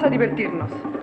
Vamos a divertirnos.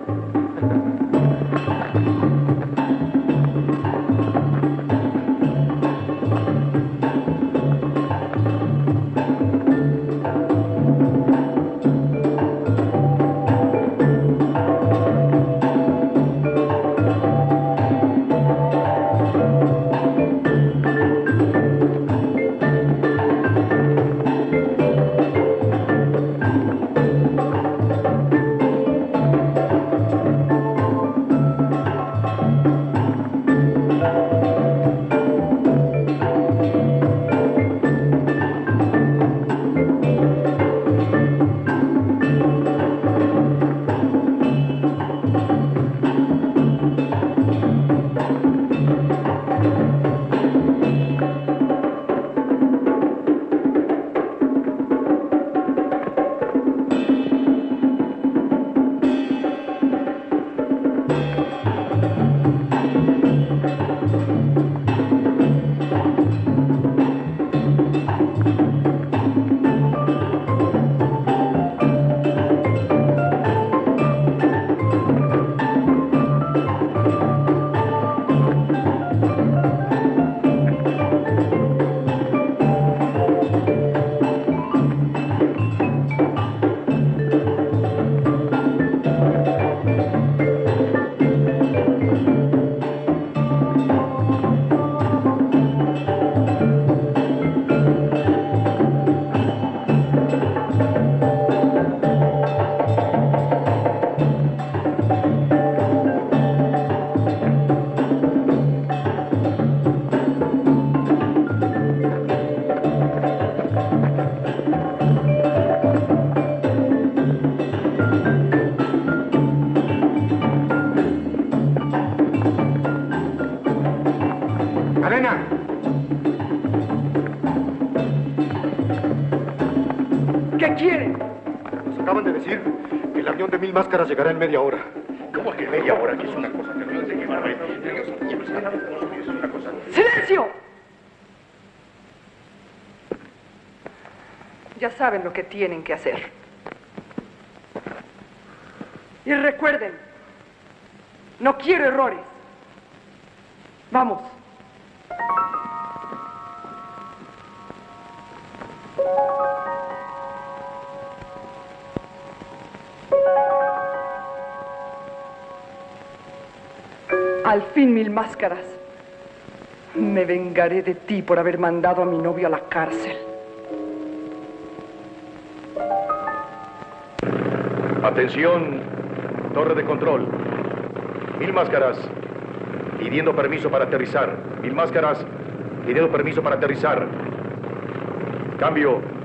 Máscaras llegará en media hora. ¿Cómo que media hora? Que es una cosa terrible. Es una cosa... ¡Silencio! Ya saben lo que tienen que hacer. Y recuerden, no quiero errores. Máscaras. Me vengaré de ti por haber mandado a mi novio a la cárcel. Atención, torre de control. Mil máscaras, pidiendo permiso para aterrizar. Mil máscaras, pidiendo permiso para aterrizar. Cambio.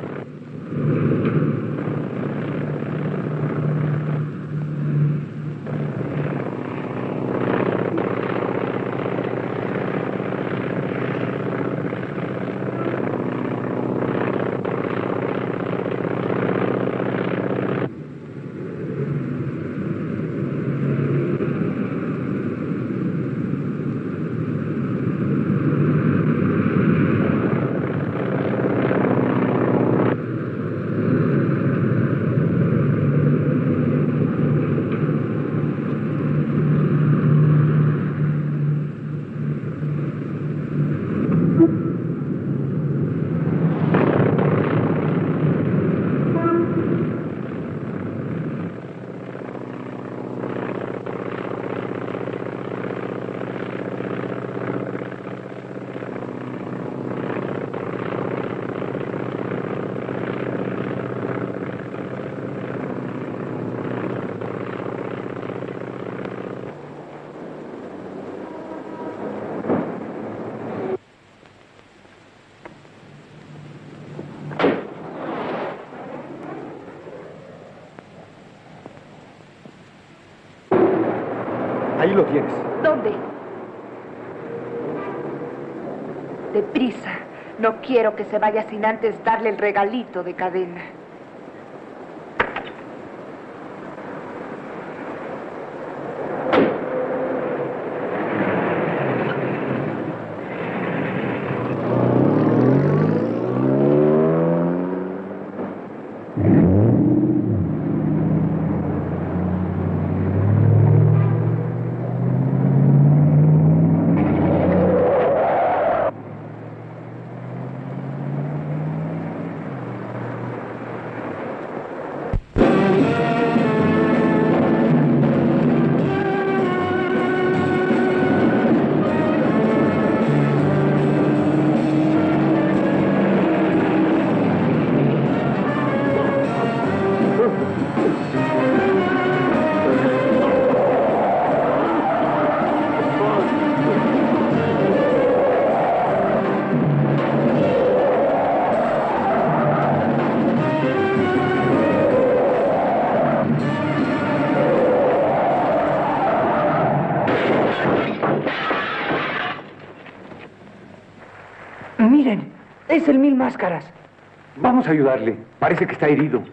Ahí lo tienes. ¿Dónde? Deprisa. No quiero que se vaya sin antes darle el regalito de cadena. Es el Mil Máscaras. Vamos a ayudarle. Parece que está herido.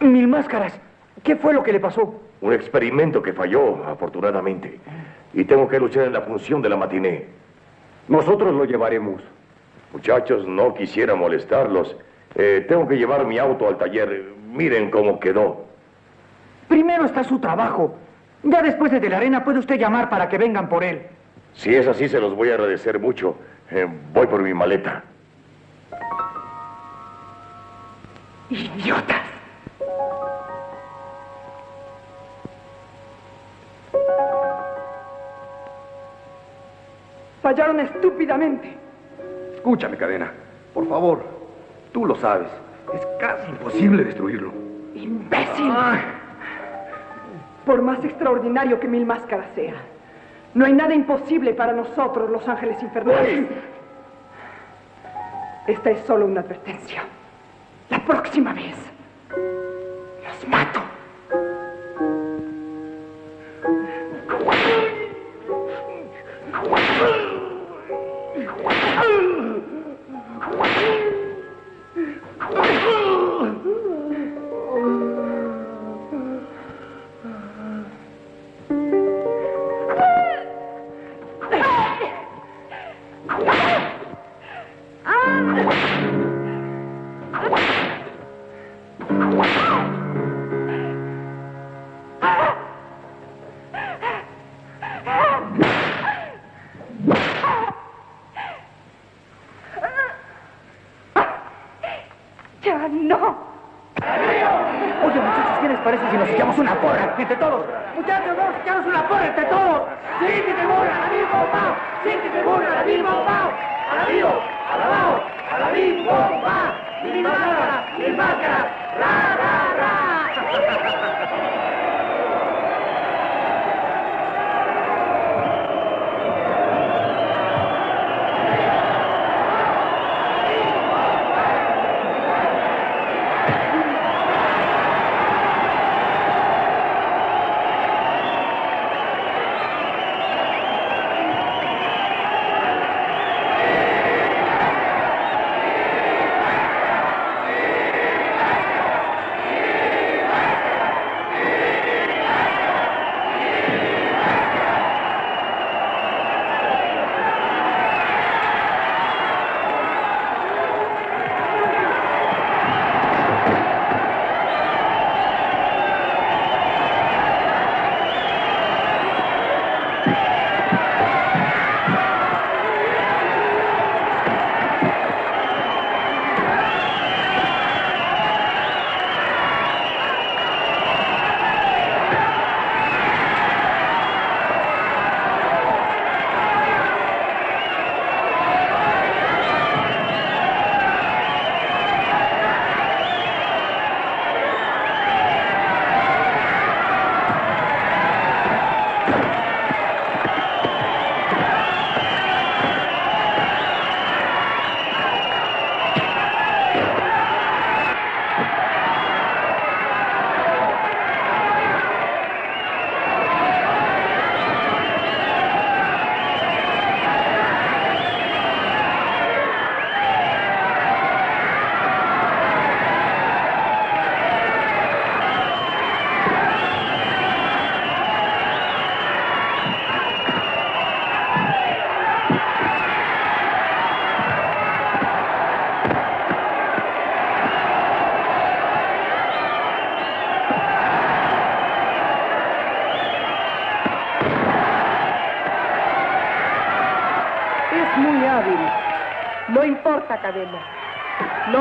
Mil Máscaras, ¿qué fue lo que le pasó? Un experimento que falló, afortunadamente. Y tengo que luchar en la función de la matiné. Nosotros lo llevaremos. Muchachos, no quisiera molestarlos. Eh, tengo que llevar mi auto al taller. Miren cómo quedó. Primero está su trabajo. Ya después de, de la arena puede usted llamar para que vengan por él. Si es así, se los voy a agradecer mucho. Eh, voy por mi maleta. ¡Idiotas! Fallaron estúpidamente. Escúchame, cadena. Por favor. Tú lo sabes. Es casi imposible destruirlo. ¡Imbécil! Por más extraordinario que Mil Máscaras sea, no hay nada imposible para nosotros, los ángeles infernales. Esta es solo una advertencia. La próxima vez, los mato.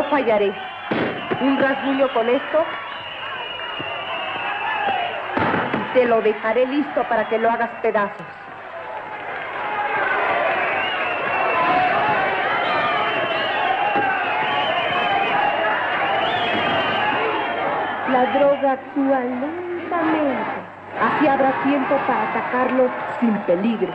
Fallaré. Un rasguño con esto. Y te lo dejaré listo para que lo hagas pedazos. La droga actúa lentamente. Así habrá tiempo para atacarlo sin peligro.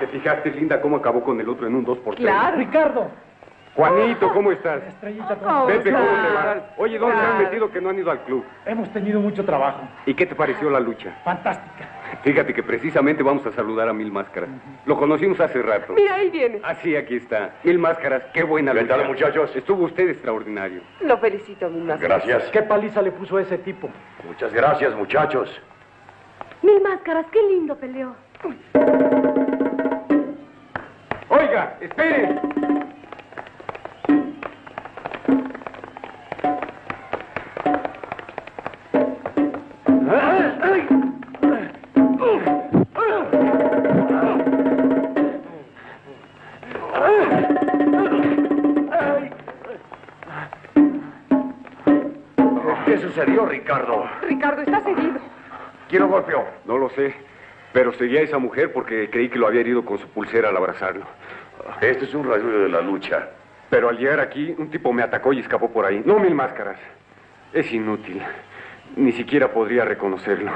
¿Te fijaste, Linda, cómo acabó con el otro en un 2 por 3? Claro. Ricardo. Juanito, ¿cómo estás? Estrellita, Oh, Pepe, ¿cómo te va? Oye, ¿dónde se han metido que no han ido al club? Hemos tenido mucho trabajo. ¿Y qué te pareció la lucha? Fantástica. Fíjate que precisamente vamos a saludar a Mil Máscaras. Lo conocimos hace rato. Mira, ahí viene. Ah, sí, aquí está. Mil Máscaras, qué buena ¿Qué lucha. tal, muchachos? Estuvo usted extraordinario. Lo felicito, mi más. Gracias. ¿Qué paliza le puso a ese tipo? Muchas gracias, muchachos. Mil máscaras, qué lindo peleó. Oiga, espere. ¿Qué sucedió, Ricardo? Ricardo, estás herido. ¿Quién lo golpeó? No lo sé, pero seguí a esa mujer porque creí que lo había herido con su pulsera al abrazarlo. Este es un rasguño de la lucha. Pero al llegar aquí, un tipo me atacó y escapó por ahí. No mil máscaras. Es inútil. Ni siquiera podría reconocerlo.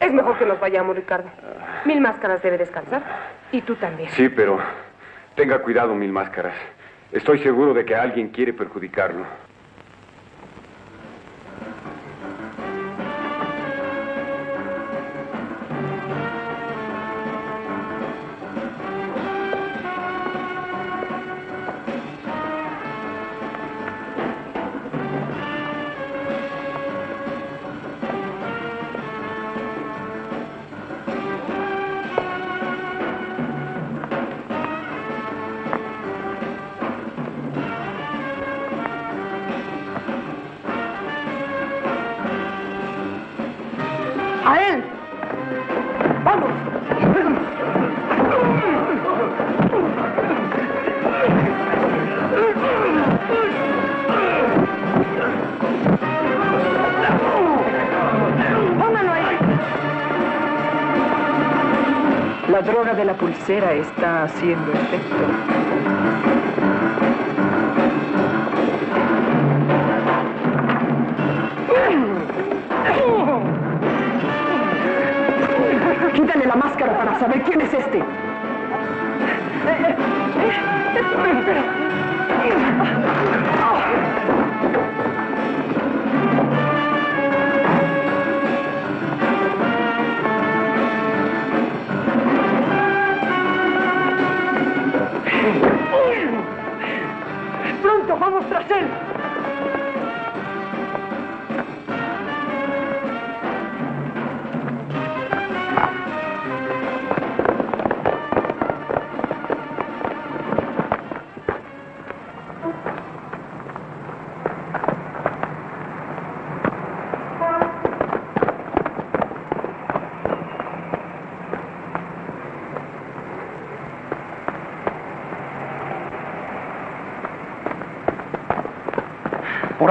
Es mejor que nos vayamos, Ricardo. Mil máscaras debe descansar. Y tú también. Sí, pero tenga cuidado, mil máscaras. Estoy seguro de que alguien quiere perjudicarlo. Está haciendo efecto.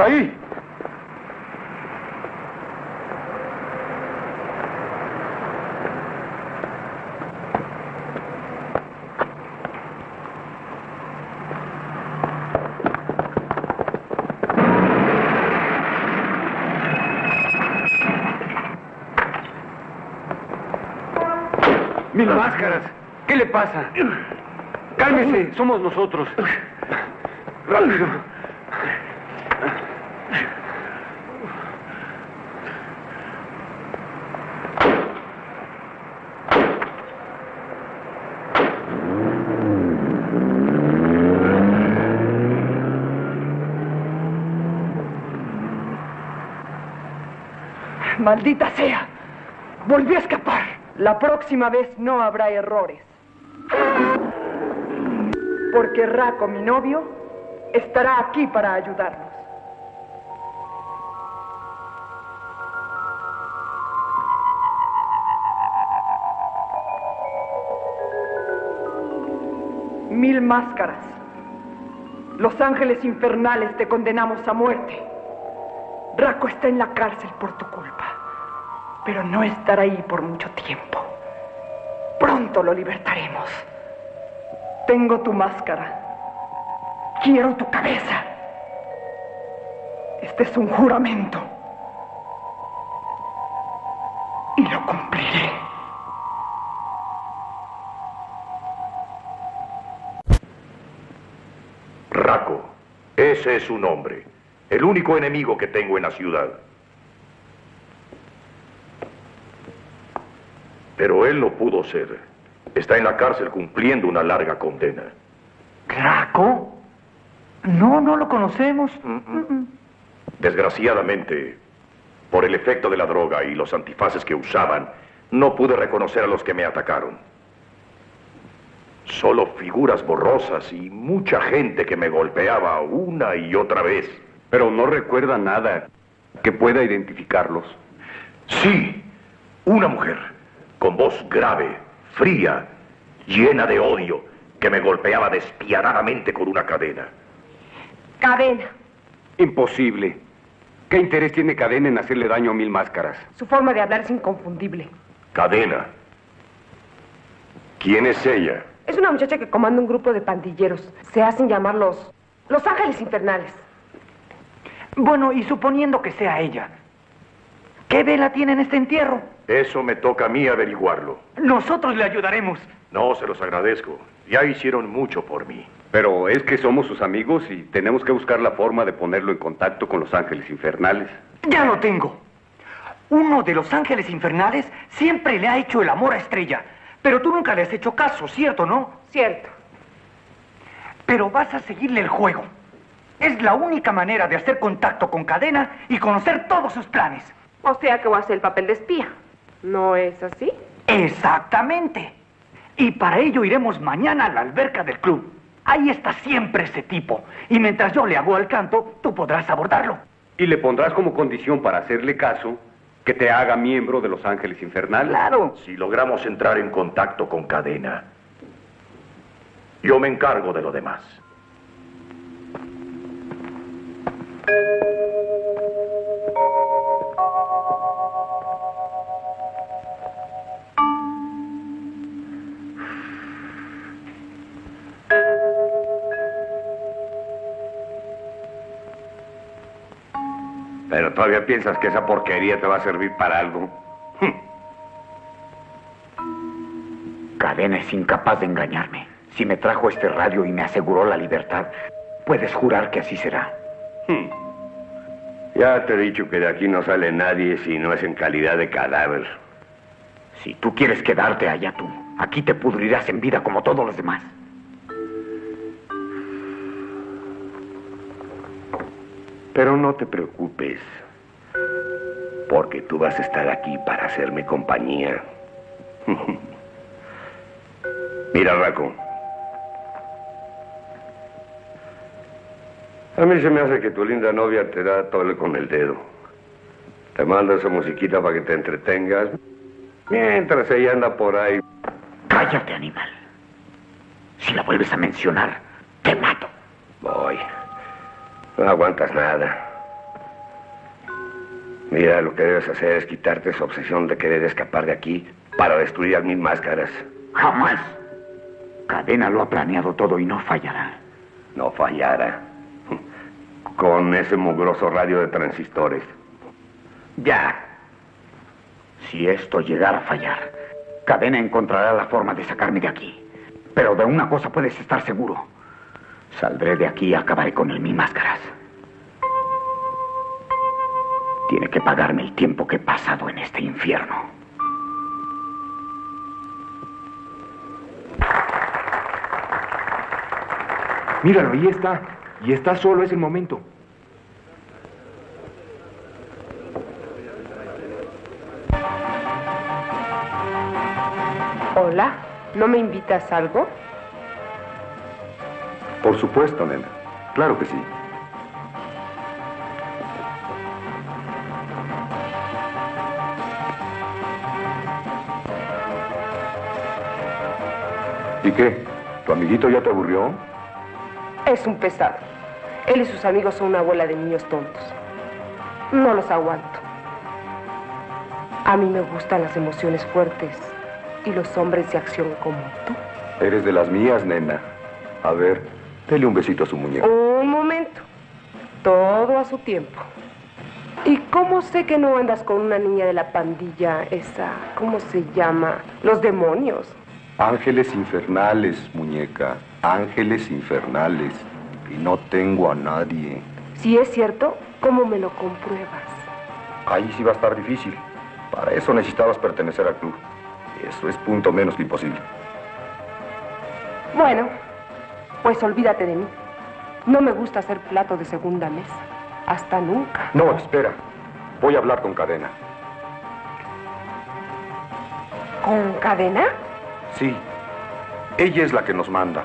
Ahí! ¡Mil máscaras! ¿Qué le pasa? Cálmese, somos nosotros. ¡Maldita sea! ¡Volvió a escapar! La próxima vez no habrá errores. Porque Raco, mi novio, estará aquí para ayudarnos. Mil máscaras. Los ángeles infernales te condenamos a muerte. Raco está en la cárcel por tu culpa, pero no estará ahí por mucho tiempo. Pronto lo libertaremos. Tengo tu máscara. Quiero tu cabeza. Este es un juramento. Y lo cumpliré. Raco, ese es su nombre. El único enemigo que tengo en la ciudad. Pero él no pudo ser. Está en la cárcel cumpliendo una larga condena. ¿Draco? No, no lo conocemos. Desgraciadamente, por el efecto de la droga y los antifaces que usaban, no pude reconocer a los que me atacaron. Solo figuras borrosas y mucha gente que me golpeaba una y otra vez. Pero no recuerda nada que pueda identificarlos. Sí, una mujer, con voz grave, fría, llena de odio, que me golpeaba despiadadamente con una cadena. Cadena. Imposible. ¿Qué interés tiene Cadena en hacerle daño a mil máscaras? Su forma de hablar es inconfundible. Cadena. ¿Quién es ella? Es una muchacha que comanda un grupo de pandilleros. Se hacen llamar los... Los Ángeles Infernales. Bueno, y suponiendo que sea ella, ¿qué vela tiene en este entierro? Eso me toca a mí averiguarlo. Nosotros le ayudaremos. No, se los agradezco. Ya hicieron mucho por mí. Pero es que somos sus amigos y tenemos que buscar la forma de ponerlo en contacto con los ángeles infernales. Ya lo tengo. Uno de los ángeles infernales siempre le ha hecho el amor a Estrella. Pero tú nunca le has hecho caso, ¿cierto, no? Cierto. Pero vas a seguirle el juego. Es la única manera de hacer contacto con Cadena y conocer todos sus planes. O sea que voy a hacer el papel de espía. ¿No es así? Exactamente. Y para ello iremos mañana a la alberca del club. Ahí está siempre ese tipo. Y mientras yo le hago al canto, tú podrás abordarlo. Y le pondrás como condición para hacerle caso que te haga miembro de los ángeles infernales. Claro. Si logramos entrar en contacto con Cadena, yo me encargo de lo demás. Pero todavía piensas que esa porquería te va a servir para algo. Hm. Cadena es incapaz de engañarme. Si me trajo este radio y me aseguró la libertad, puedes jurar que así será. Hm. Ya te he dicho que de aquí no sale nadie si no es en calidad de cadáver. Si tú quieres quedarte allá tú, aquí te pudrirás en vida como todos los demás. Pero no te preocupes, porque tú vas a estar aquí para hacerme compañía. Mira, Raco. A mí se me hace que tu linda novia te da tole con el dedo. Te manda esa musiquita para que te entretengas. Mientras ella anda por ahí. Cállate, animal. Si la vuelves a mencionar, te mato. Voy. No aguantas nada. Mira, lo que debes hacer es quitarte esa obsesión de querer escapar de aquí para destruir a mil máscaras. Jamás. Cadena lo ha planeado todo y no fallará. No fallará. Con ese mugroso radio de transistores. Ya. Si esto llegara a fallar, Cadena encontrará la forma de sacarme de aquí. Pero de una cosa puedes estar seguro. Saldré de aquí y acabaré con el mi máscaras. Tiene que pagarme el tiempo que he pasado en este infierno. Míralo, ahí está. Y está solo, es el momento. Hola, ¿no me invitas algo? Por supuesto, nena. Claro que sí. ¿Y qué? ¿Tu amiguito ya te aburrió? Es un pesado. Él y sus amigos son una bola de niños tontos. No los aguanto. A mí me gustan las emociones fuertes y los hombres de acción como tú. Eres de las mías, nena. A ver, dele un besito a su muñeco. Un momento. Todo a su tiempo. ¿Y cómo sé que no andas con una niña de la pandilla esa? ¿Cómo se llama? Los demonios. Ángeles infernales, muñeca. Ángeles infernales. Y no tengo a nadie. Si es cierto, ¿cómo me lo compruebas? Ahí sí va a estar difícil. Para eso necesitabas pertenecer al club. Eso es punto menos que imposible. Bueno, pues olvídate de mí. No me gusta ser plato de segunda mesa. Hasta nunca. No, espera. Voy a hablar con Cadena. ¿Con cadena? Sí. Ella es la que nos manda.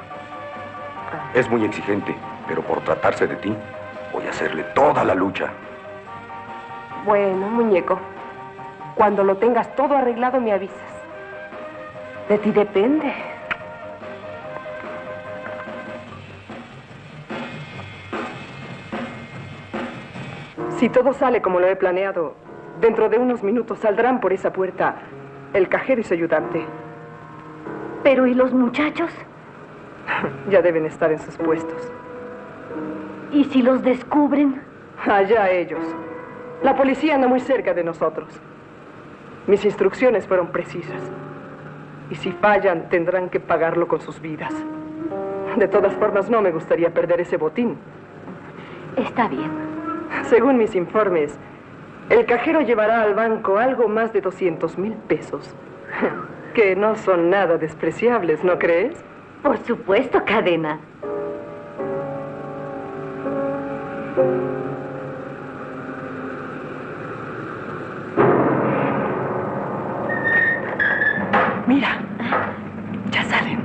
Es muy exigente, pero por tratarse de ti, voy a hacerle toda la lucha. Bueno, muñeco. Cuando lo tengas todo arreglado, me avisas. De ti depende. Si todo sale como lo he planeado, dentro de unos minutos saldrán por esa puerta el cajero y su ayudante. Pero ¿y los muchachos? Ya deben estar en sus puestos. ¿Y si los descubren? Allá ellos. La policía anda muy cerca de nosotros. Mis instrucciones fueron precisas. Y si fallan, tendrán que pagarlo con sus vidas. De todas formas, no me gustaría perder ese botín. Está bien. Según mis informes, el cajero llevará al banco algo más de 200 mil pesos. Que no son nada despreciables, ¿no crees? Por supuesto, cadena. Mira, ya salen.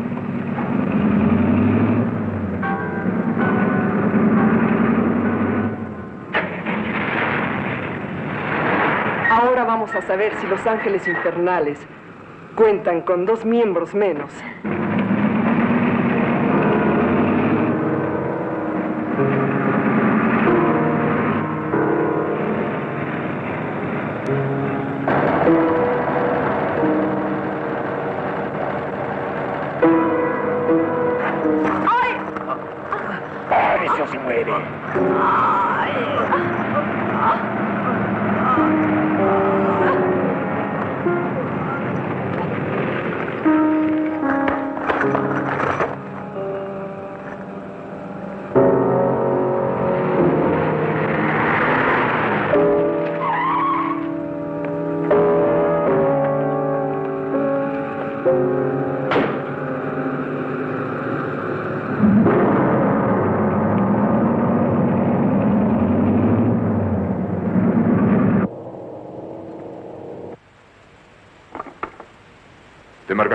Ahora vamos a saber si los ángeles infernales cuentan con dos miembros menos.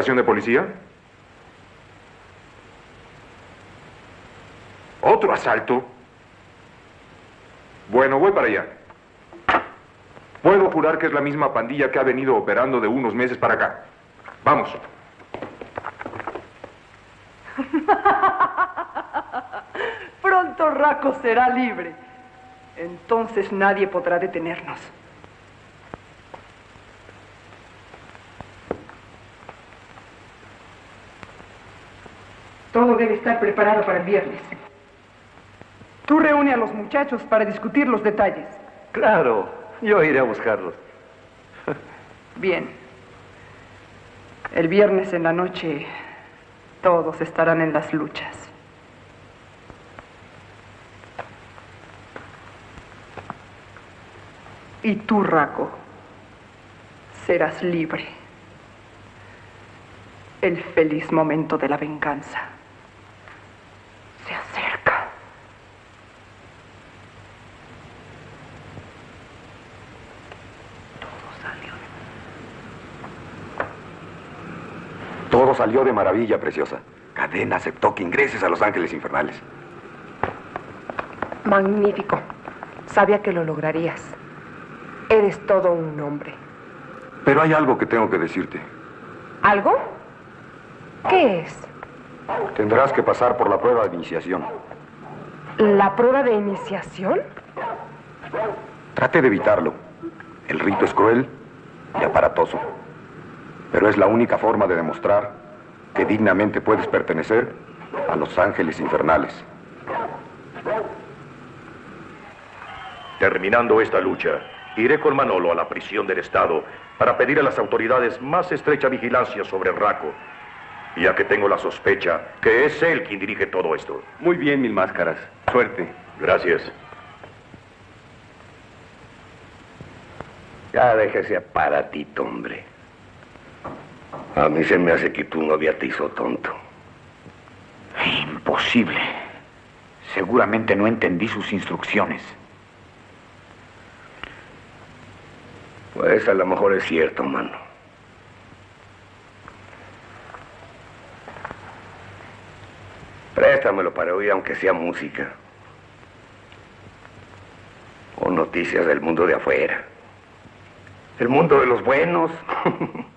Estación de policía? ¿Otro asalto? Bueno, voy para allá. Puedo jurar que es la misma pandilla que ha venido operando de unos meses para acá. Vamos. Pronto Raco será libre. Entonces nadie podrá detenernos. Debe estar preparado para el viernes. Tú reúne a los muchachos para discutir los detalles. Claro, yo iré a buscarlos. Bien. El viernes en la noche todos estarán en las luchas. Y tú, Raco, serás libre. El feliz momento de la venganza se acerca. Todo salió de maravilla, preciosa. Cadena aceptó que ingreses a Los Ángeles Infernales. Magnífico. Sabía que lo lograrías. Eres todo un hombre. Pero hay algo que tengo que decirte. ¿Algo? ¿Qué es? Tendrás que pasar por la prueba de iniciación. ¿La prueba de iniciación? Trate de evitarlo. El rito es cruel y aparatoso. Pero es la única forma de demostrar que dignamente puedes pertenecer a los ángeles infernales. Terminando esta lucha, iré con Manolo a la prisión del Estado para pedir a las autoridades más estrecha vigilancia sobre Raco, ya que tengo la sospecha que es él quien dirige todo esto. Muy bien, mil máscaras. Suerte. Gracias. Ya déjese aparatito, hombre. A mí se me hace que tu novia te hizo tonto. Imposible. Seguramente no entendí sus instrucciones. Pues a lo mejor es cierto, mano. Préstamelo para oír, aunque sea música. O noticias del mundo de afuera. El mundo de los buenos.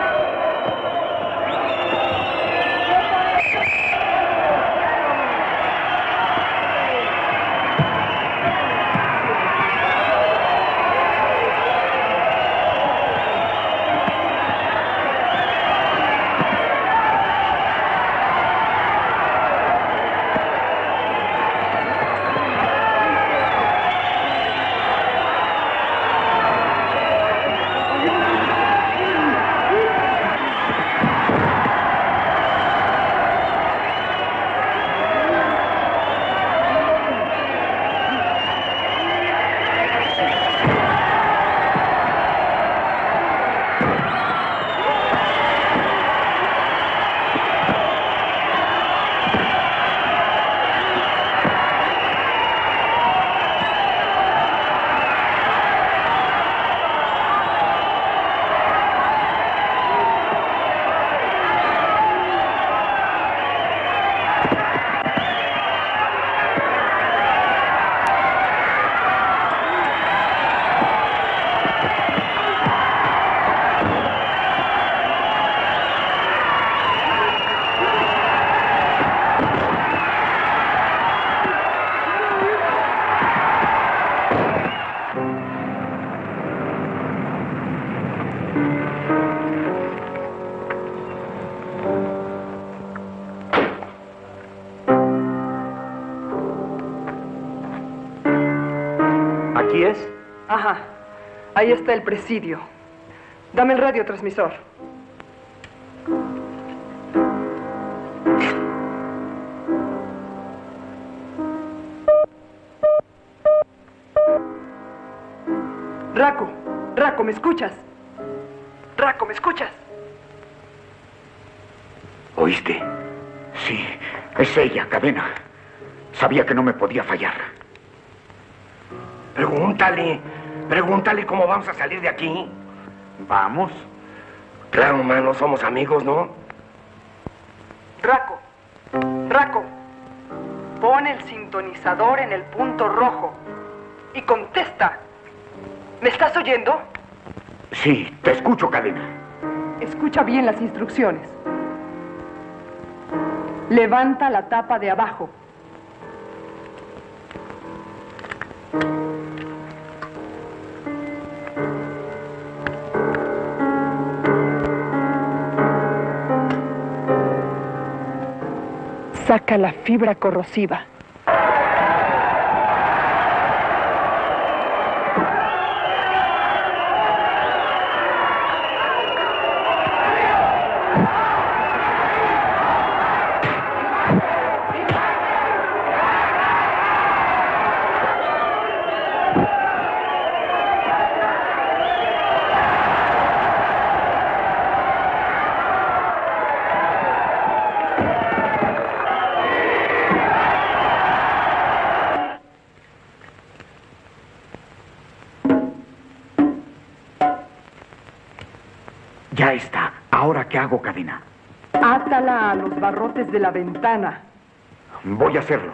Ahí está el presidio. Dame el radiotransmisor. Raco, Raco, ¿me escuchas? Vamos a salir de aquí. Vamos. Claro, mano, somos amigos, ¿no? Raco, Raco, pon el sintonizador en el punto rojo y contesta. ¿Me estás oyendo? Sí, te escucho, cadena. Escucha bien las instrucciones. Levanta la tapa de abajo. La fibra corrosiva. ¿Ahora qué hago, cadena? Átala a los barrotes de la ventana. Voy a hacerlo.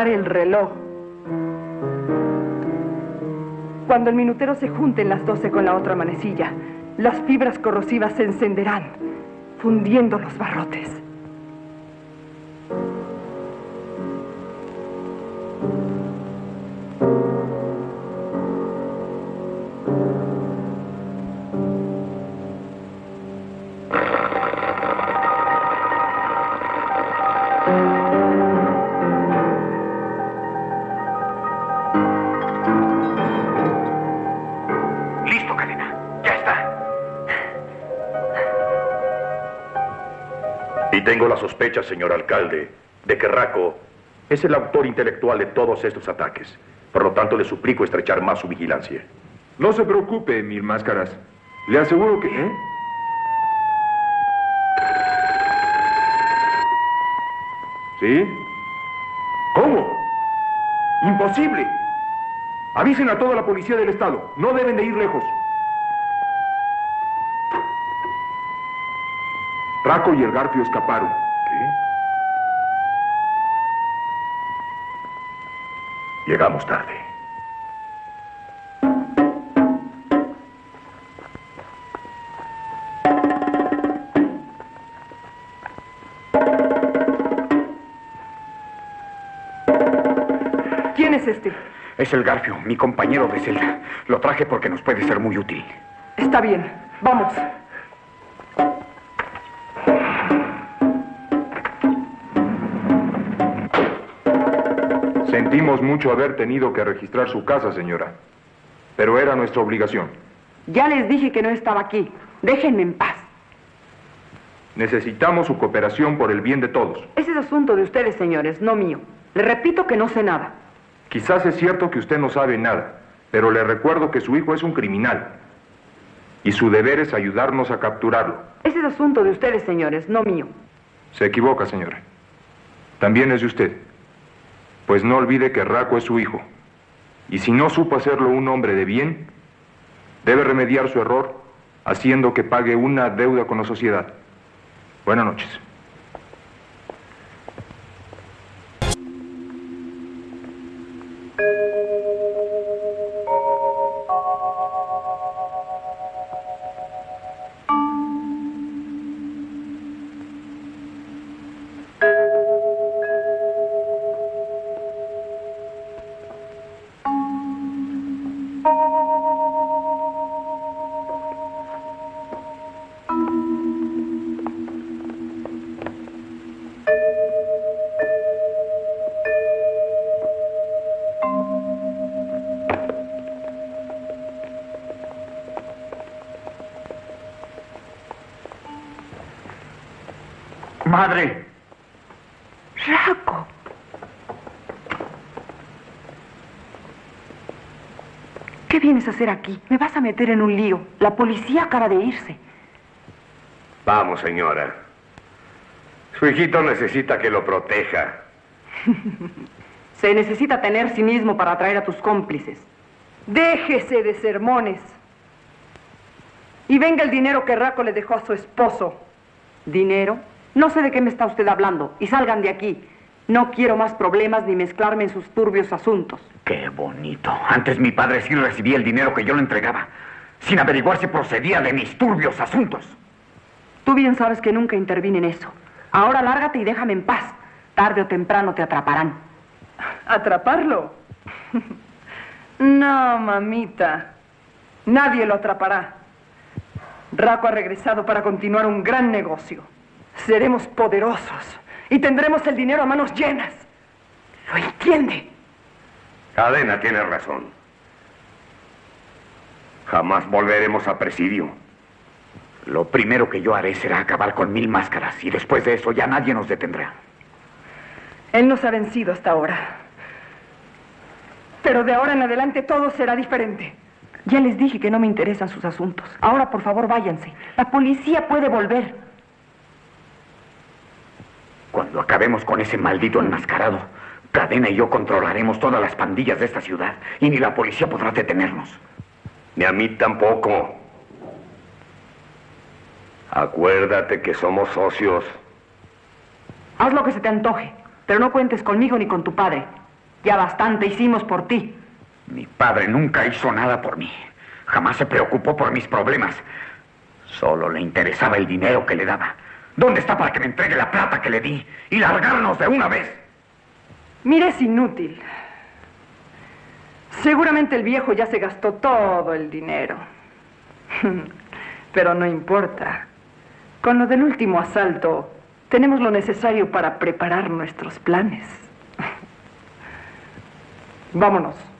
el reloj. Cuando el minutero se junte en las 12 con la otra manecilla, las fibras corrosivas se encenderán, fundiendo los barrotes. Y tengo la sospecha, señor alcalde, de que Raco es el autor intelectual de todos estos ataques. Por lo tanto, le suplico estrechar más su vigilancia. No se preocupe, mil máscaras. Le aseguro que... ¿eh? ¿Sí? ¿Cómo? Imposible. Avisen a toda la policía del estado. No deben de ir lejos. Raco y el Garfio escaparon. Llegamos tarde. ¿Quién es este? Es el Garfio, mi compañero de celda. Lo traje porque nos puede ser muy útil. Está bien, vamos. Mucho haber tenido que registrar su casa, señora. pero era nuestra obligación. Ya les dije que no estaba aquí. Déjenme en paz. Necesitamos su cooperación por el bien de todos. Ese es asunto de ustedes, señores, no mío. Le repito que no sé nada. Quizás es cierto que usted no sabe nada, pero le recuerdo que su hijo es un criminal. Y su deber es ayudarnos a capturarlo. Ese es asunto de ustedes, señores, no mío. Se equivoca, señora. También es de usted. Pues no olvide que Raco es su hijo. Y si no supo hacerlo un hombre de bien, debe remediar su error haciendo que pague una deuda con la sociedad. Buenas noches. Vienes a hacer aquí? Me vas a meter en un lío. La policía acaba de irse. Vamos, señora. Su hijito necesita que lo proteja. Se necesita tener cinismo para atraer a tus cómplices. Déjese de sermones. Y venga el dinero que Raco le dejó a su esposo. ¿Dinero? No sé de qué me está usted hablando. Y salgan de aquí. No quiero más problemas ni mezclarme en sus turbios asuntos. Qué bonito. Antes mi padre sí recibía el dinero que yo le entregaba, sin averiguar si procedía de mis turbios asuntos. Tú bien sabes que nunca intervine en eso. Ahora lárgate y déjame en paz. Tarde o temprano te atraparán. ¿Atraparlo? no, mamita. Nadie lo atrapará. Raco ha regresado para continuar un gran negocio. Seremos poderosos y tendremos el dinero a manos llenas. ¿Lo entiende? Cadena tiene razón. Jamás volveremos a presidio. Lo primero que yo haré será acabar con mil máscaras y después de eso ya nadie nos detendrá. Él nos ha vencido hasta ahora. Pero de ahora en adelante todo será diferente. Ya les dije que no me interesan sus asuntos. Ahora, por favor, váyanse. La policía puede volver. Cuando acabemos con ese maldito enmascarado, Cadena y yo controlaremos todas las pandillas de esta ciudad y ni la policía podrá detenernos. Ni a mí tampoco. Acuérdate que somos socios. Haz lo que se te antoje, pero no cuentes conmigo ni con tu padre. Ya bastante hicimos por ti. Mi padre nunca hizo nada por mí. Jamás se preocupó por mis problemas. Solo le interesaba el dinero que le daba. ¿Dónde está para que me entregue la plata que le di y largarnos de una vez? Mire, es inútil. Seguramente el viejo ya se gastó todo el dinero. Pero no importa. Con lo del último asalto, tenemos lo necesario para preparar nuestros planes. Vámonos.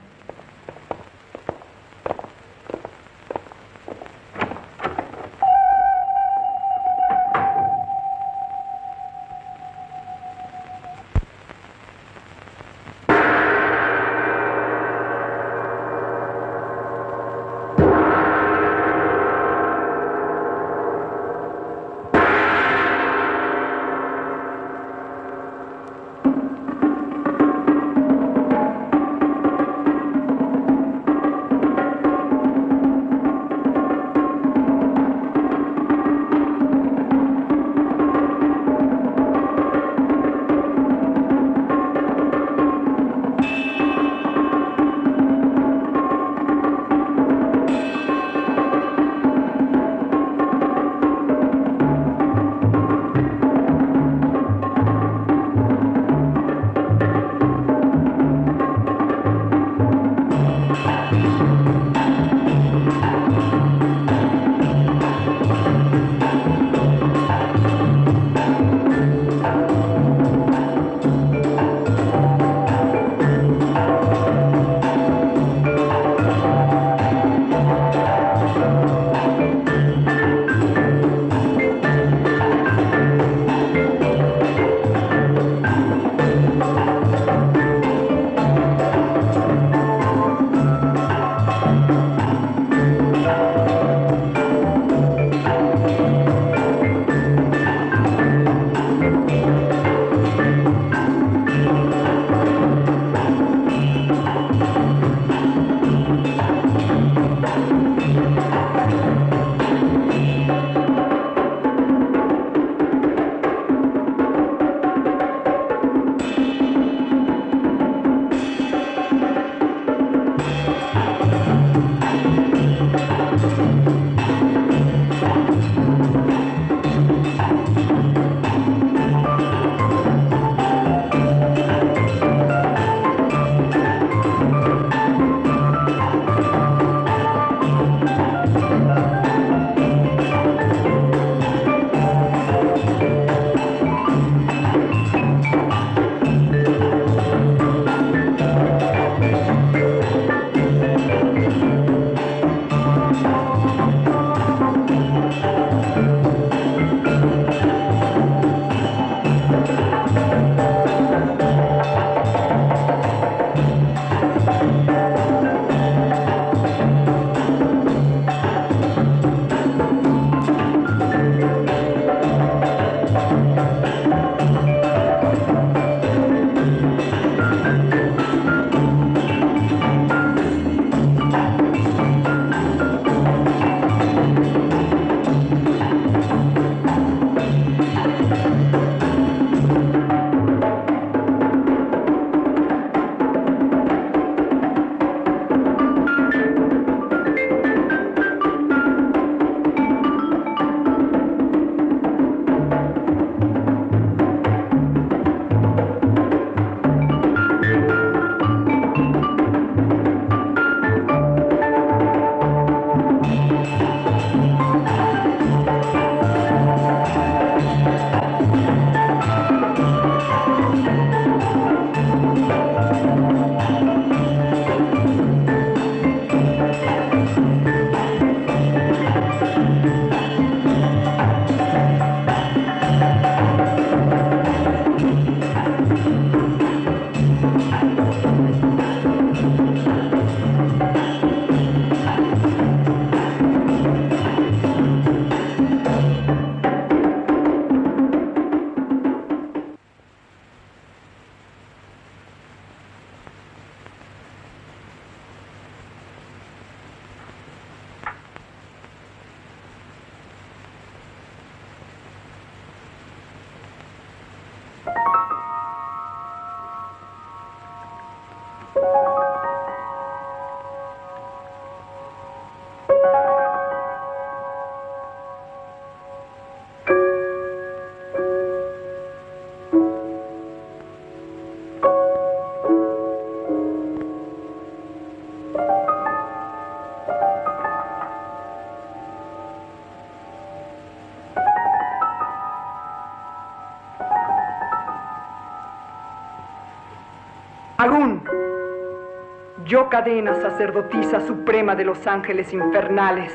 Yo cadena sacerdotisa suprema de los ángeles infernales,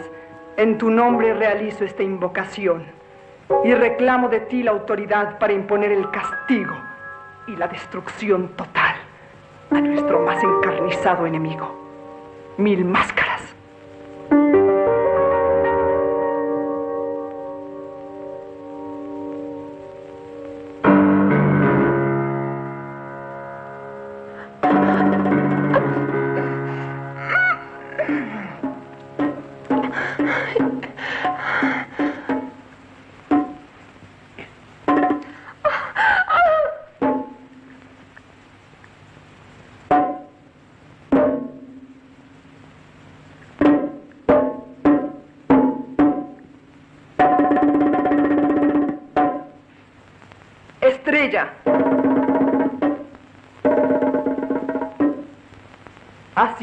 en tu nombre realizo esta invocación y reclamo de ti la autoridad para imponer el castigo y la destrucción total a nuestro más encarnizado enemigo, Mil Máscaras.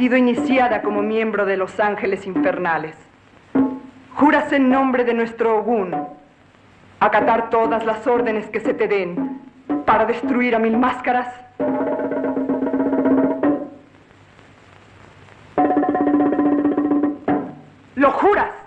Sido iniciada como miembro de los ángeles infernales. Juras en nombre de nuestro Ogún acatar todas las órdenes que se te den para destruir a mil máscaras. ¿Lo juras?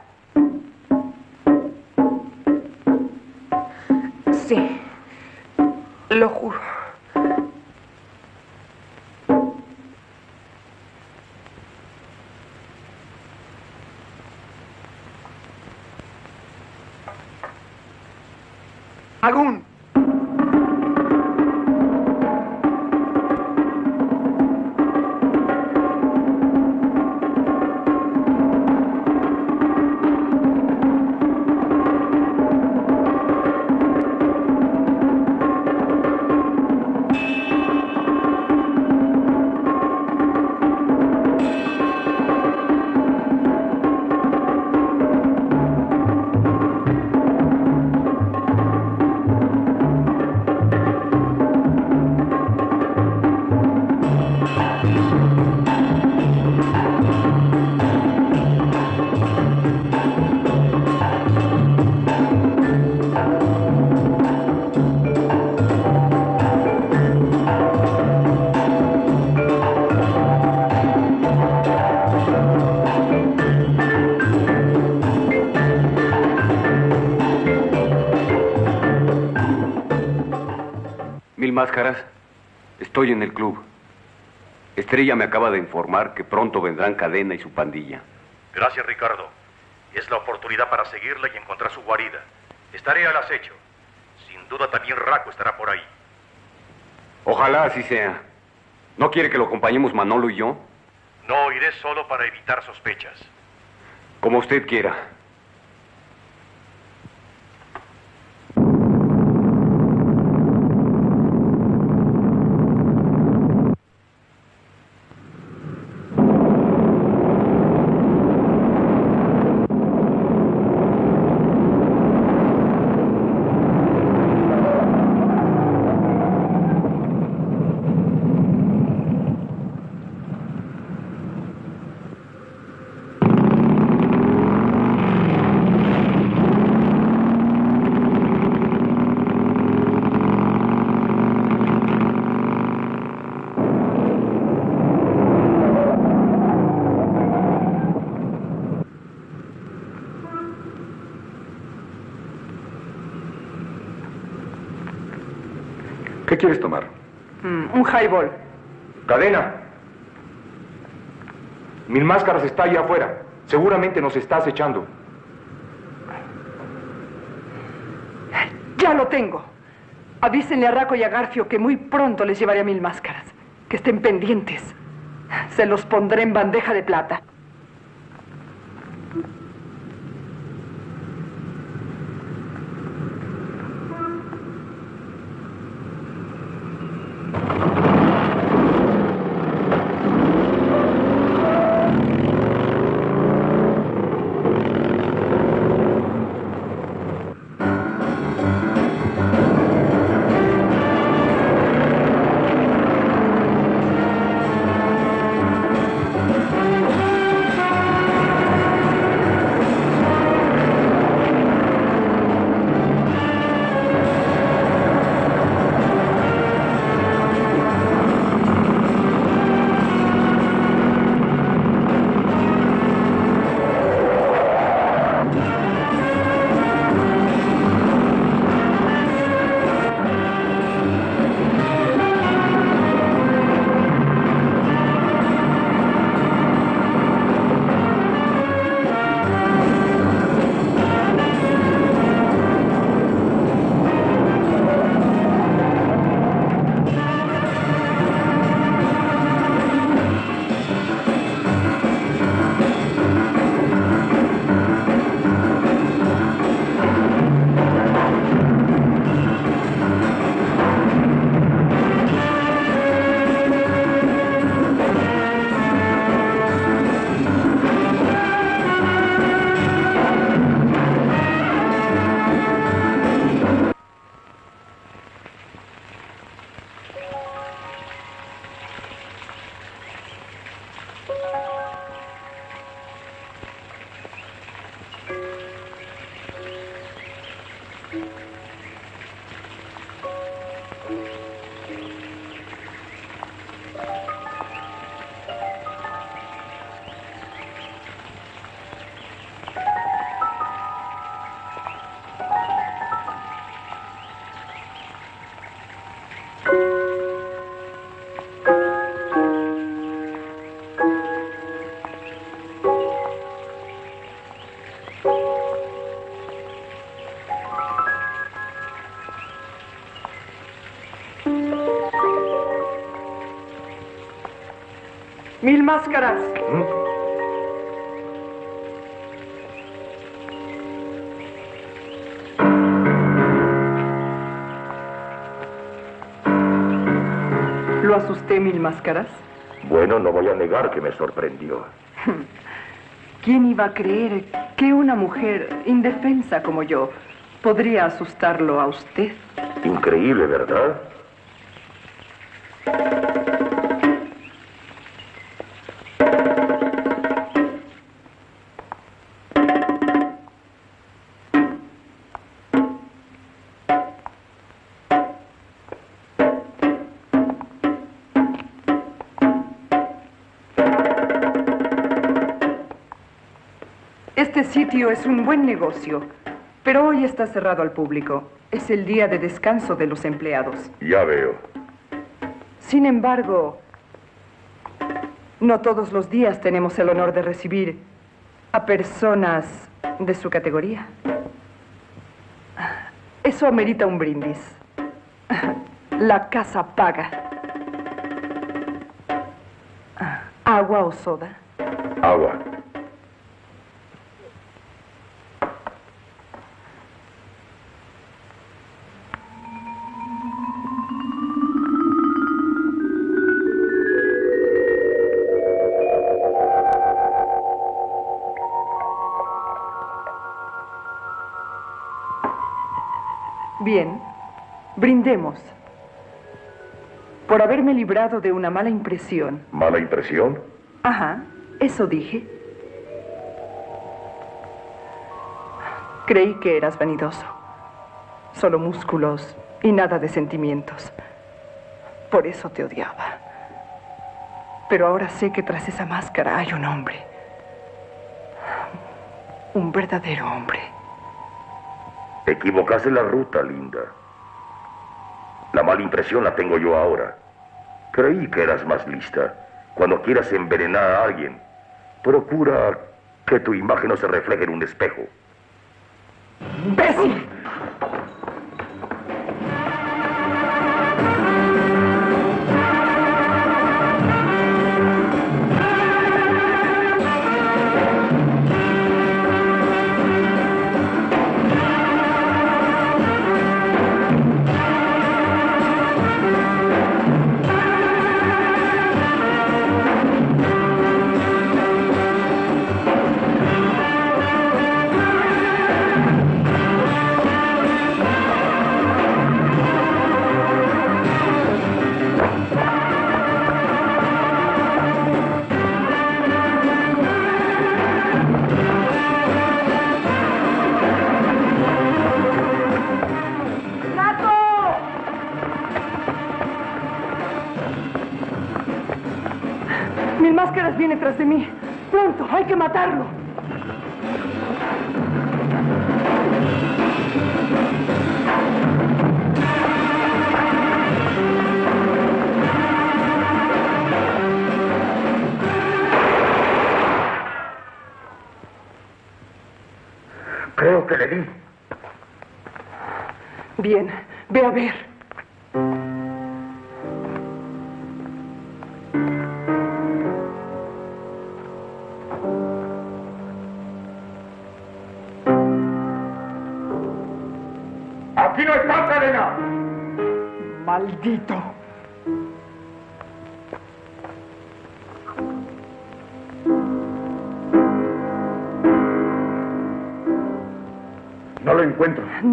Agún. Máscaras, estoy en el club. Estrella me acaba de informar que pronto vendrán Cadena y su pandilla. Gracias, Ricardo. Es la oportunidad para seguirla y encontrar su guarida. Estaré al acecho. Sin duda también Raco estará por ahí. Ojalá así sea. ¿No quiere que lo acompañemos Manolo y yo? No, iré solo para evitar sospechas. Como usted quiera. ¿Qué quieres tomar? Mm, un highball. Cadena. Mil Máscaras está allá afuera. Seguramente nos está acechando. Ya lo tengo. Avísenle a Raco y a Garfio que muy pronto les llevaré a Mil Máscaras. Que estén pendientes. Se los pondré en bandeja de plata. Máscaras. ¿Lo asusté, Mil máscaras? Bueno, no voy a negar que me sorprendió. ¿Quién iba a creer que una mujer indefensa como yo podría asustarlo a usted? Increíble, ¿verdad? Sitio es un buen negocio, pero hoy está cerrado al público. Es el día de descanso de los empleados. Ya veo. Sin embargo, no todos los días tenemos el honor de recibir a personas de su categoría. Eso amerita un brindis. La casa paga. ¿Agua o soda? Agua. Brindemos. Por haberme librado de una mala impresión. ¿Mala impresión? Ajá, eso dije. Creí que eras vanidoso. Solo músculos y nada de sentimientos. Por eso te odiaba. Pero ahora sé que tras esa máscara hay un hombre. Un verdadero hombre. Equivocaste la ruta, linda. La mala impresión la tengo yo ahora. Creí que eras más lista. Cuando quieras envenenar a alguien, procura que tu imagen no se refleje en un espejo. ¡Imbécil!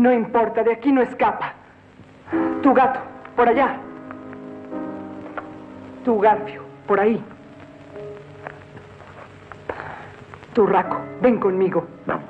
No importa, de aquí no escapa. Tu gato, por allá. Tu garfio, por ahí. Tu raco, ven conmigo. Vamos.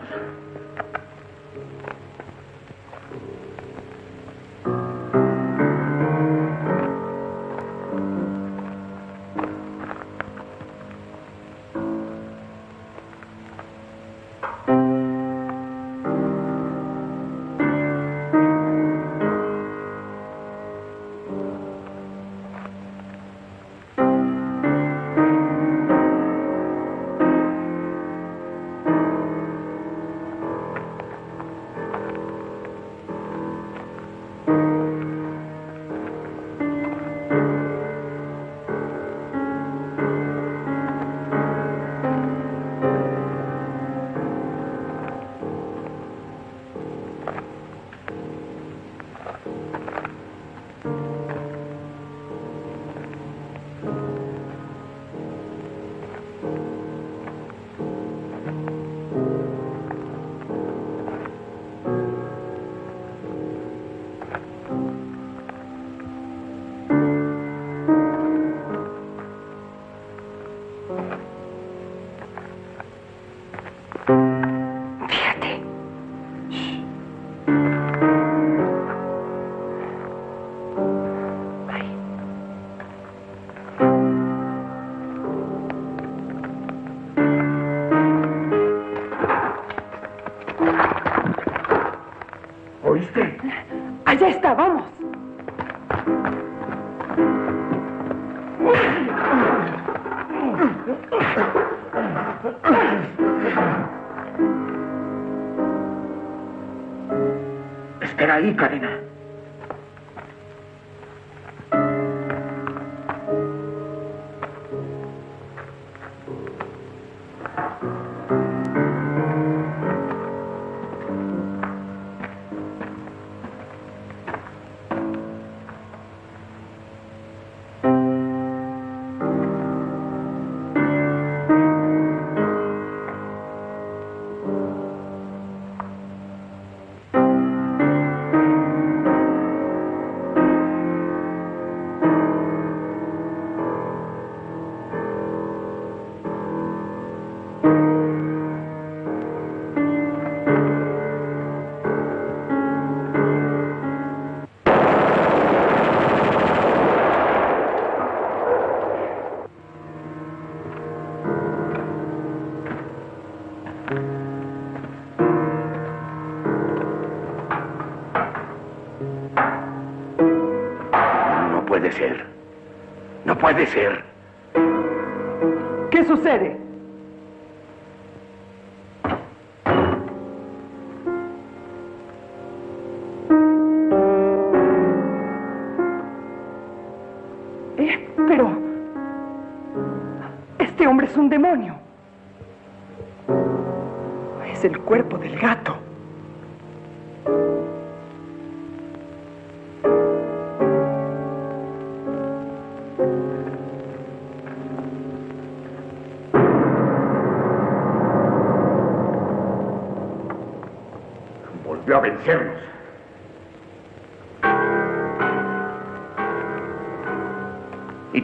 No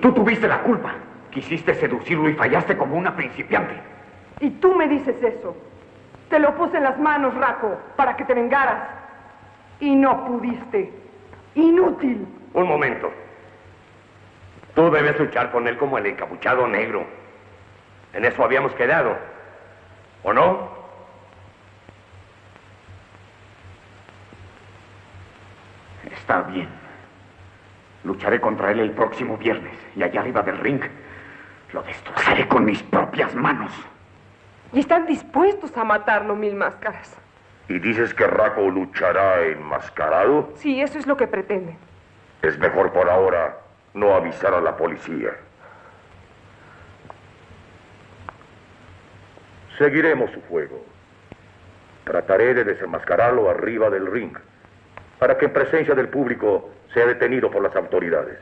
tú tuviste la culpa. Quisiste seducirlo y fallaste como una principiante. Y tú me dices eso. Te lo puse en las manos, Raco, para que te vengaras. Y no pudiste. Inútil. Un momento. Tú debes luchar con él como el encapuchado negro. En eso habíamos quedado. ¿O no? Está bien. Lucharé contra él el próximo viernes y allá arriba del ring lo destrozaré con mis propias manos. Y están dispuestos a matarlo, mil máscaras. ¿Y dices que Raco luchará enmascarado? Sí, eso es lo que pretenden. Es mejor por ahora no avisar a la policía. Seguiremos su juego. Trataré de desenmascararlo arriba del ring, para que en presencia del público sea detenido por las autoridades.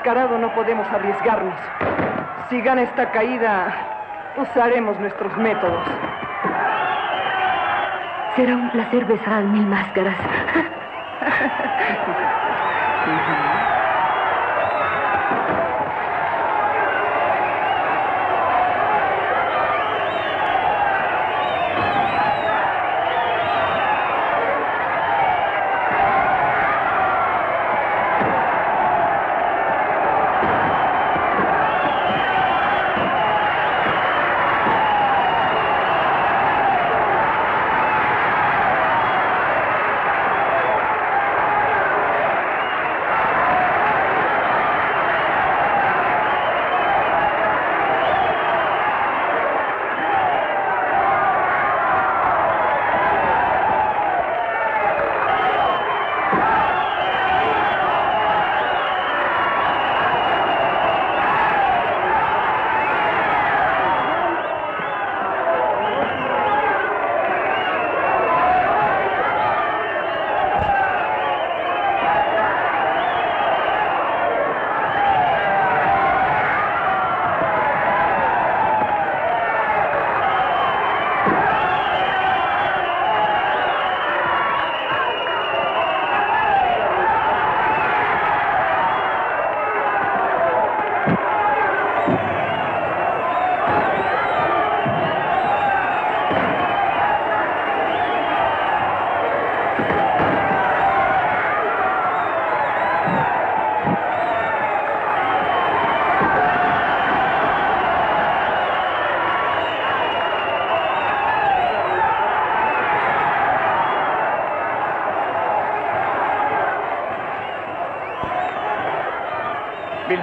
Enmascarado no podemos arriesgarnos. Si gana esta caída, usaremos nuestros métodos. Será un placer besar al mil máscaras.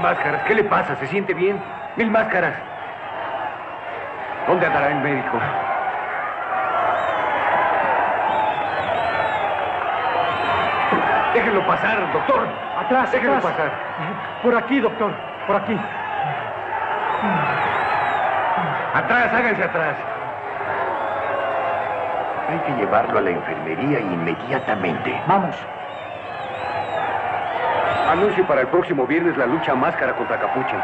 máscaras, ¿qué le pasa? ¿Se siente bien? Mil máscaras. ¿Dónde andará el médico? Déjenlo pasar, doctor. Atrás, Déjenlo atrás. pasar. Por aquí, doctor. Por aquí. Atrás, háganse atrás. Hay que llevarlo a la enfermería inmediatamente. Vamos. Anuncio para el próximo viernes la lucha máscara contra capucha.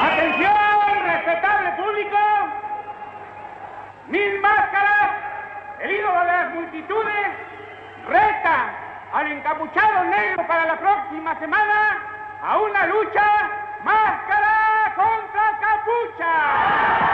¡Atención, respetable público! Mil máscaras, el ídolo de las multitudes, reta al encapuchado negro para la semana a una lucha máscara contra capucha.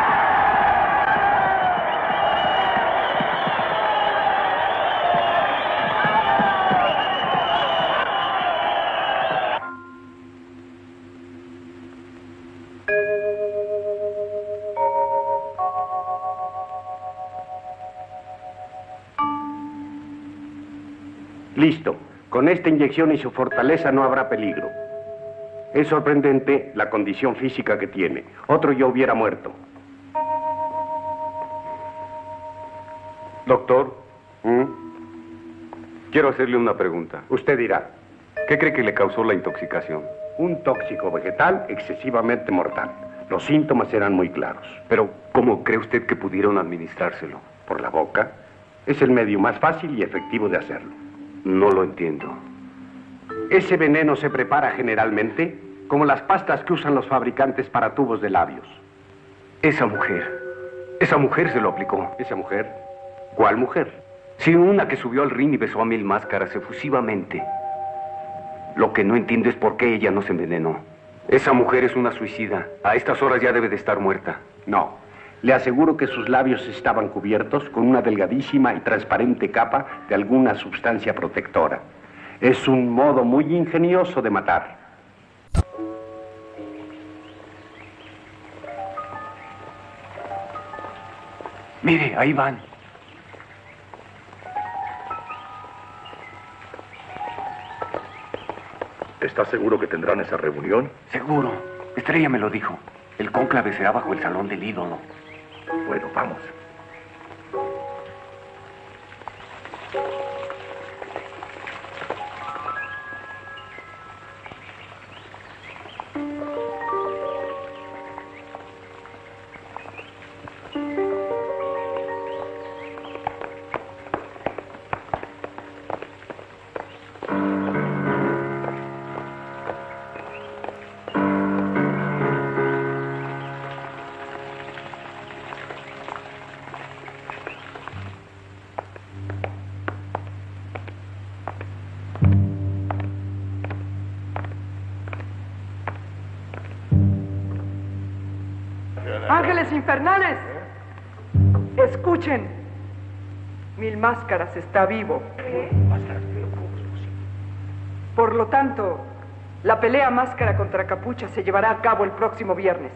Con esta inyección y su fortaleza no habrá peligro. Es sorprendente la condición física que tiene. Otro ya hubiera muerto. Doctor, ¿Mm? quiero hacerle una pregunta. Usted dirá, ¿Qué cree que le causó la intoxicación? un tóxico vegetal excesivamente mortal. Los síntomas eran muy claros. Pero, ¿cómo cree usted que pudieron administrárselo? Por la boca es el medio más fácil y efectivo de hacerlo. No lo entiendo. Ese veneno se prepara generalmente como las pastas que usan los fabricantes para tubos de labios. Esa mujer, esa mujer se lo aplicó. ¿Esa mujer? ¿Cuál mujer? Sí, una que subió al ring y besó a mil máscaras efusivamente. Lo que no entiendo es por qué ella no se envenenó. Esa mujer es una suicida. A estas horas ya debe de estar muerta. No. Le aseguro que sus labios estaban cubiertos con una delgadísima y transparente capa de alguna sustancia protectora. Es un modo muy ingenioso de matar. Mire, ahí van. ¿Estás seguro que tendrán esa reunión? Seguro. Estrella me lo dijo. El cónclave será bajo el salón del ídolo. Bueno, vamos. Escuchen. Mil máscaras está vivo. Por lo tanto, la pelea máscara contra capucha se llevará a cabo el próximo viernes.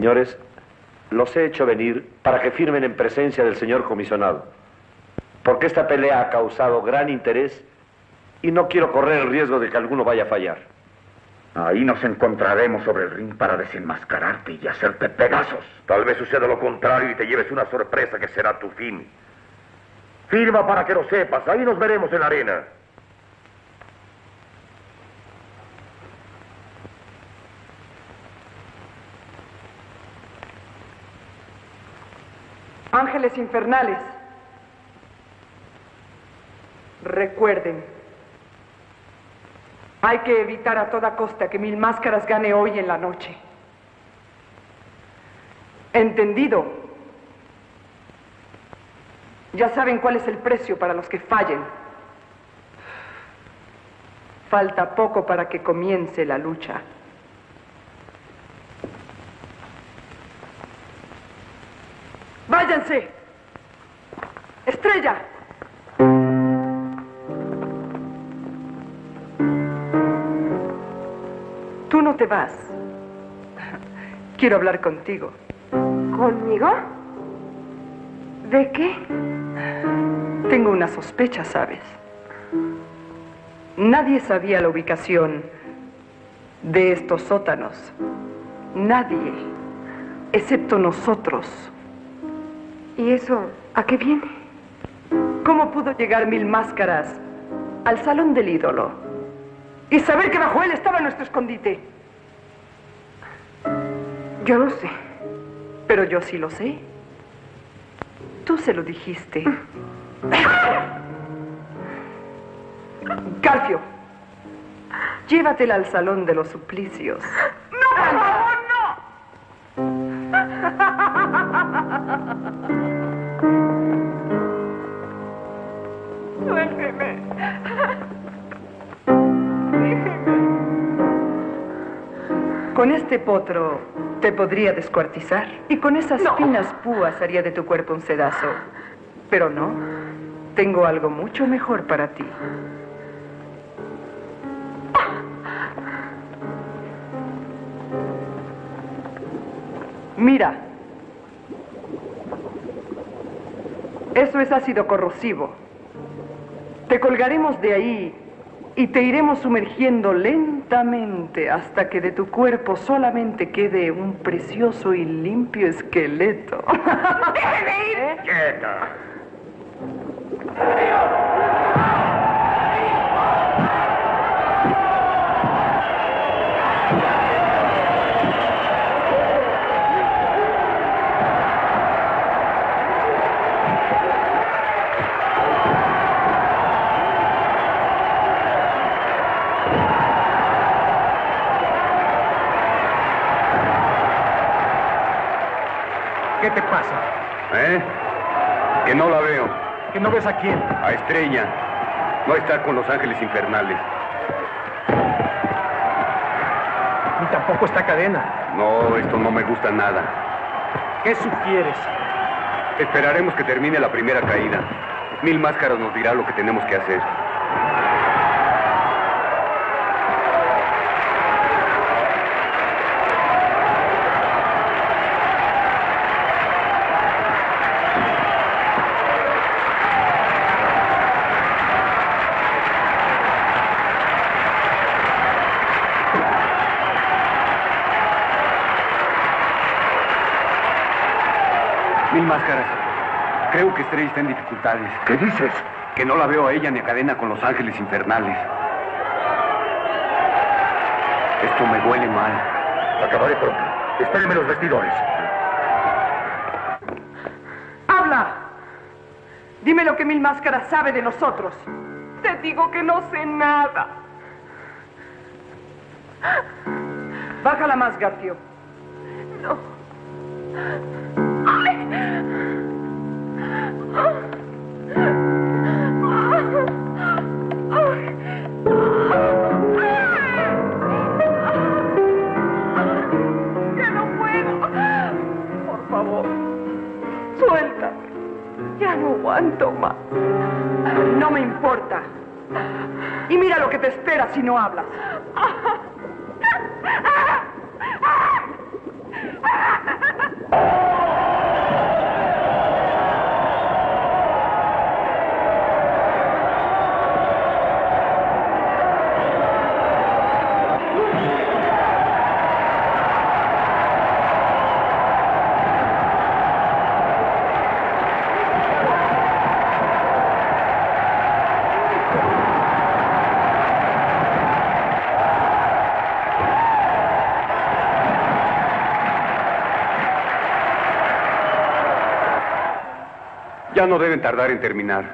Señores, los he hecho venir para que firmen en presencia del señor comisionado. Porque esta pelea ha causado gran interés y no quiero correr el riesgo de que alguno vaya a fallar. Ahí nos encontraremos sobre el ring para desenmascararte y hacerte pedazos. Tal vez suceda lo contrario y te lleves una sorpresa que será tu fin. Firma para que lo sepas. Ahí nos veremos en la arena. Ángeles infernales, recuerden, hay que evitar a toda costa que Mil Máscaras gane hoy en la noche. ¿Entendido? Ya saben cuál es el precio para los que fallen. Falta poco para que comience la lucha. ¡Váyanse! ¡Estrella! Tú no te vas. Quiero hablar contigo. ¿Conmigo? ¿De qué? Tengo una sospecha, ¿sabes? Nadie sabía la ubicación de estos sótanos. Nadie, excepto nosotros. ¿Y eso a qué viene? ¿Cómo pudo llegar Mil Máscaras al salón del ídolo y saber que bajo él estaba nuestro escondite? Yo no sé. Pero yo sí lo sé. Tú se lo dijiste. Garfio, llévatela al salón de los suplicios. ¡No, Suélteme. Con este potro te podría descuartizar y con esas finas púas haría de tu cuerpo un sedazo. Pero no, tengo algo mucho mejor para ti. Mira. Eso es ácido corrosivo. Te colgaremos de ahí y te iremos sumergiendo lentamente hasta que de tu cuerpo solamente quede un precioso y limpio esqueleto. ¡Déjeme ir! ¡Quieta! Que no la veo. ¿Que no ves a quién? A Estrella. No está con los ángeles infernales. Ni tampoco está cadena. No, esto no me gusta nada. ¿Qué sugieres? Esperaremos que termine la primera caída. Mil Máscaras nos dirá lo que tenemos que hacer. Mil Máscaras. Estrella está en dificultades. ¿Qué dices? Que no la veo a ella ni a cadena con los ángeles infernales. Esto me huele mal. Acabaré pronto. Espérenme los vestidores. ¡Habla! Dime lo que Mil Máscaras sabe de nosotros. Te digo que no sé nada. Bájala más, Garfio. Si no hablas. Ya no deben tardar en terminar.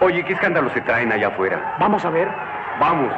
Oye, ¿qué escándalo se traen allá afuera? Vamos a ver. Vamos.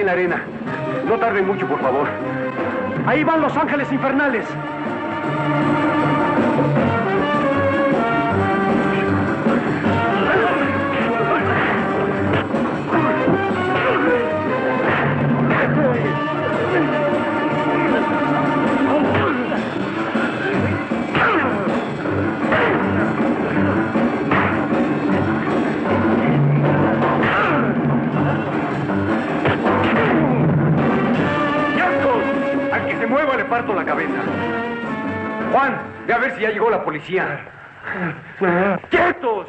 En la arena. No tarde mucho, por favor. Ahí van los ángeles infernales. Parto la cabeza. Juan, ve a ver si ya llegó la policía. ¡Quietos!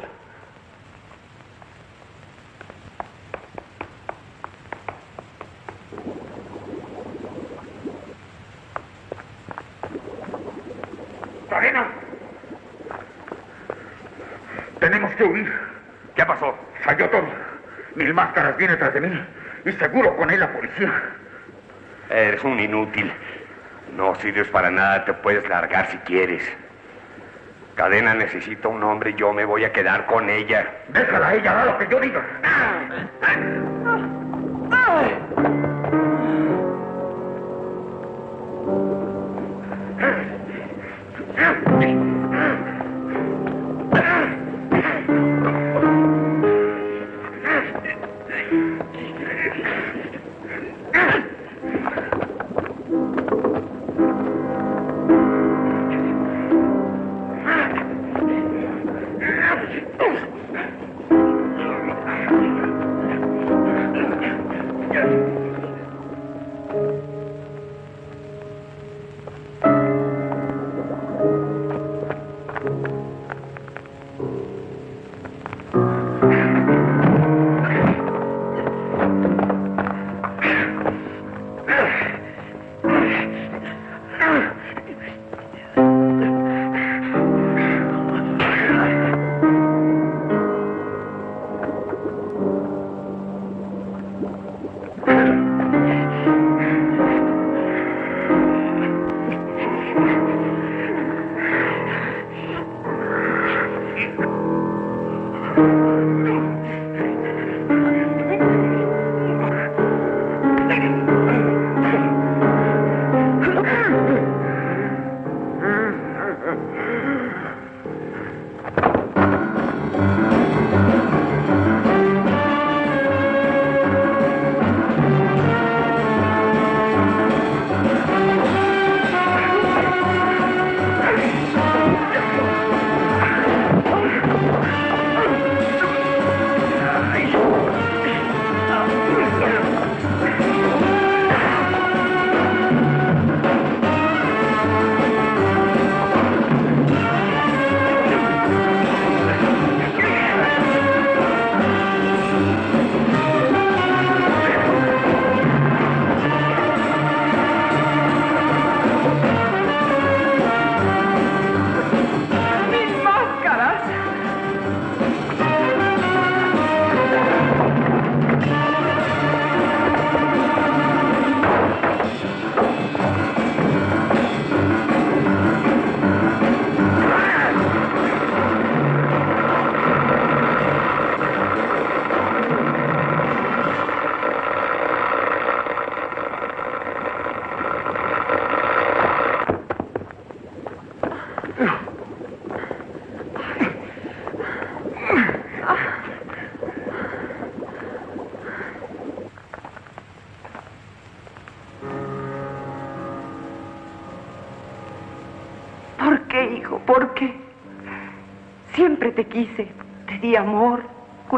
¡Cadena! Tenemos que huir. ¿Qué pasó? Falló todo. Mil máscaras viene tras de mí. Y seguro con él la policía. Eres un inútil. No sirves para nada, te puedes largar si quieres. Cadena necesita un hombre y yo me voy a quedar con ella. Déjala a ella, hará lo que yo diga.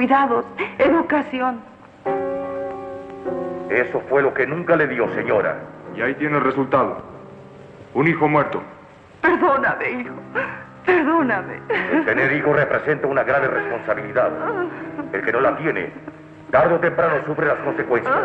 Cuidados, educación. Eso fue lo que nunca le dio, señora. Y ahí tiene el resultado. Un hijo muerto. Perdóname, hijo. Perdóname. El tener hijos representa una grave responsabilidad. El que no la tiene, tarde o temprano sufre las consecuencias.